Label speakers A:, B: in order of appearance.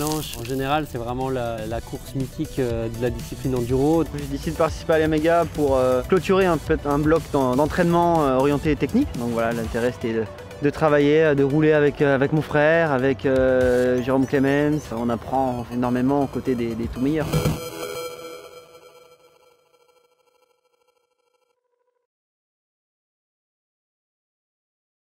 A: En général, c'est vraiment la, course mythique euh, de la discipline enduro.
B: J'ai décidé de participer à l'Amega pour euh, clôturer un, bloc d'entraînement euh, orienté technique. Donc voilà, l'intérêt c'était de, travailler, de rouler avec, mon frère, avec Jérôme Clemens. On apprend énormément aux côtés des, des tout meilleurs.